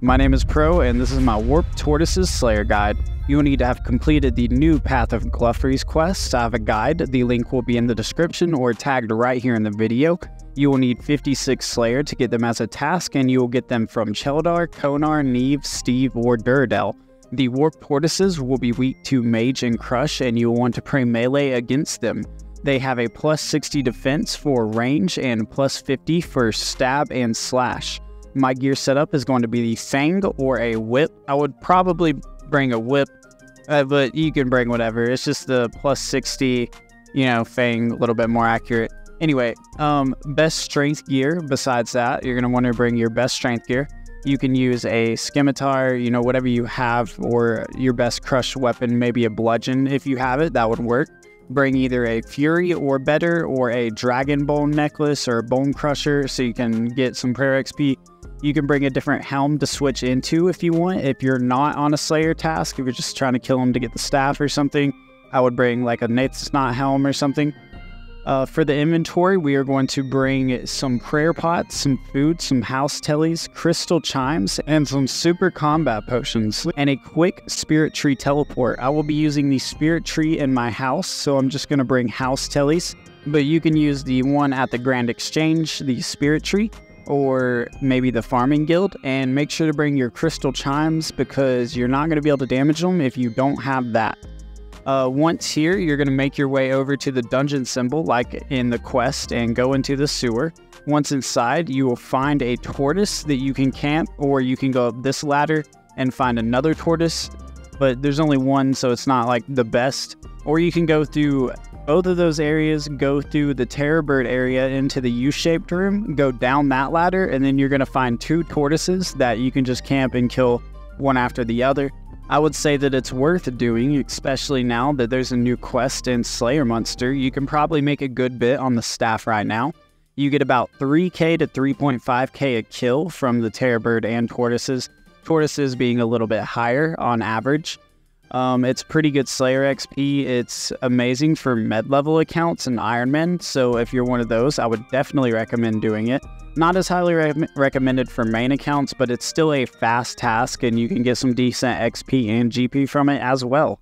My name is Pro, and this is my Warp Tortoises Slayer Guide. You will need to have completed the new Path of Glouphrie's quest. I have a guide. The link will be in the description or tagged right here in the video. You will need 56 Slayer to get them as a task, and you will get them from Cheldar, Konar, Nieve, Steve, or Duradel. The Warp Tortoises will be weak to Mage and Crush, and you will want to pray melee against them. They have a plus 60 defense for range and plus 50 for stab and slash. My gear setup is going to be the Fang or a Whip. I would probably bring a Whip, uh, but you can bring whatever. It's just the plus 60, you know, Fang, a little bit more accurate. Anyway, um, best strength gear besides that, you're going to want to bring your best strength gear. You can use a scimitar, you know, whatever you have, or your best crush weapon, maybe a bludgeon if you have it, that would work bring either a Fury or better, or a Dragon Bone necklace or a Bone Crusher so you can get some prayer XP. You can bring a different helm to switch into if you want. If you're not on a Slayer task, if you're just trying to kill him to get the staff or something, I would bring like a Neitiznot helm or something. Uh, for the inventory, we are going to bring some prayer pots, some food, some house tellies, crystal chimes, and some super combat potions, and a quick spirit tree teleport. I will be using the spirit tree in my house, so I'm just going to bring house tellies, but you can use the one at the Grand Exchange, the spirit tree, or maybe the farming guild, and make sure to bring your crystal chimes because you're not going to be able to damage them if you don't have that. Uh, once here, you're going to make your way over to the dungeon symbol, like in the quest, and go into the sewer. Once inside, you will find a tortoise that you can camp, or you can go up this ladder and find another tortoise, but there's only one, so it's not like the best. Or you can go through both of those areas, go through the Terror Bird area into the U shaped room, go down that ladder, and then you're to find two tortoises that you can just camp and kill one after the other. I would say that it's worth doing, especially now that there's a new quest in Slayer Monster. You can probably make a good bit on the staff right now. You get about 3k to 3.5k a kill from the Terror Bird and Tortoises, Tortoises being a little bit higher on average. Um, it's pretty good Slayer XP. It's amazing for med level accounts and Ironmen, so if you're one of those, I would definitely recommend doing it. Not as highly re recommended for main accounts, but it's still a fast task and you can get some decent XP and GP from it as well.